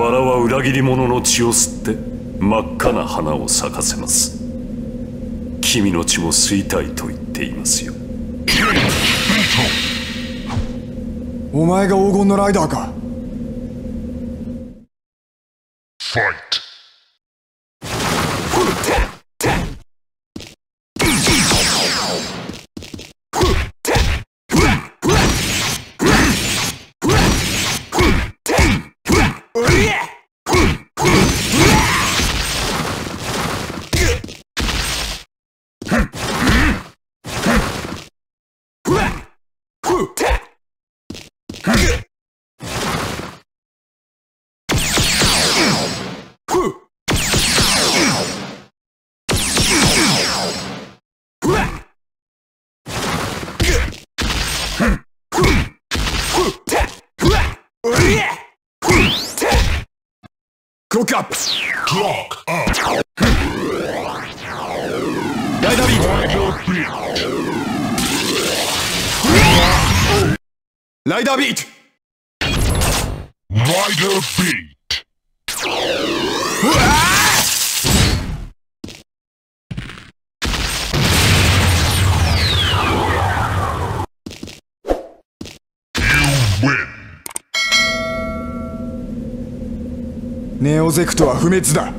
バラは裏切り者の血を吸って真っ赤な花を咲かせます。君の血も吸いたいと言っていますよ。お前が黄金のライダーか。Fight. クロックアップ Clock up. ライダービート。ライダービート。うわあネオゼクトは不滅だ。